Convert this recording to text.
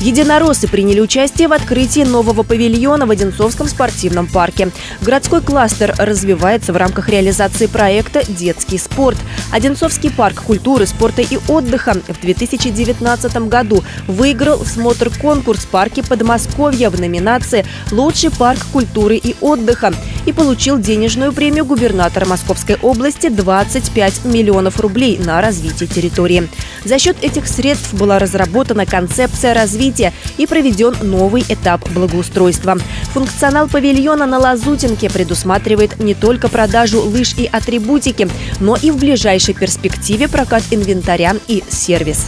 Единороссы приняли участие в открытии нового павильона в Одинцовском спортивном парке. Городской кластер развивается в рамках реализации проекта «Детский спорт». Одинцовский парк культуры, спорта и отдыха в 2019 году выиграл смотр-конкурс парки Подмосковья в номинации «Лучший парк культуры и отдыха» и получил денежную премию губернатора Московской области 25 миллионов рублей на развитие территории. За счет этих средств была разработана концепция развития и проведен новый этап благоустройства. Функционал павильона на Лазутинке предусматривает не только продажу лыж и атрибутики, но и в ближайшей перспективе прокат инвентаря и сервис.